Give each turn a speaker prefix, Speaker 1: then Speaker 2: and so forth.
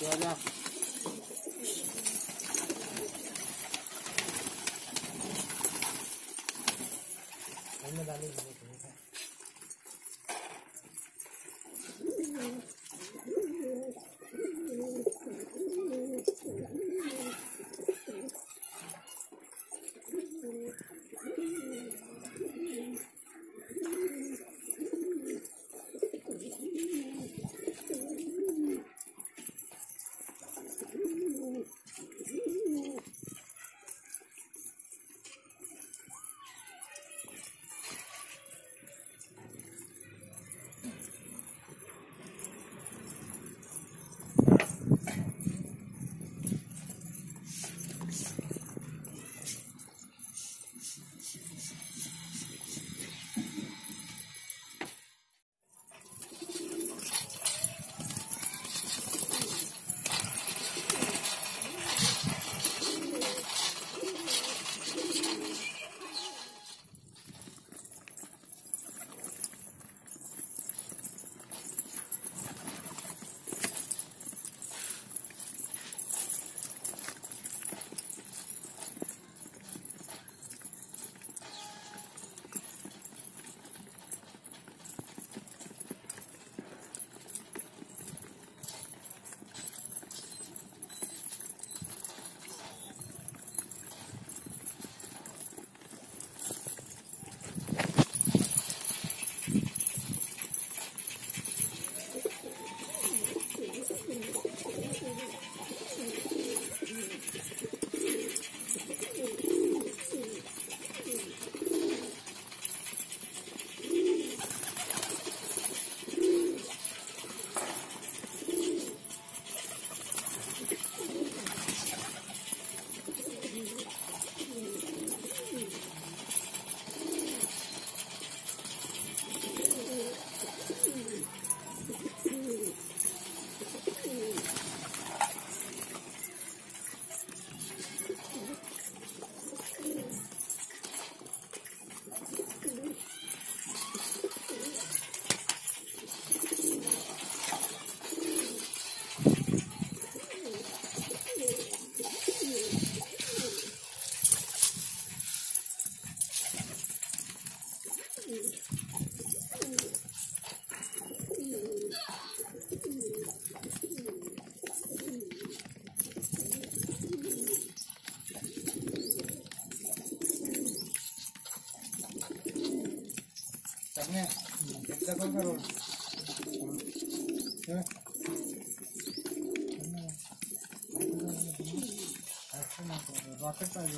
Speaker 1: Voilà. On va aller dans les ね。絶対バカだろう。ね。バケットあげる。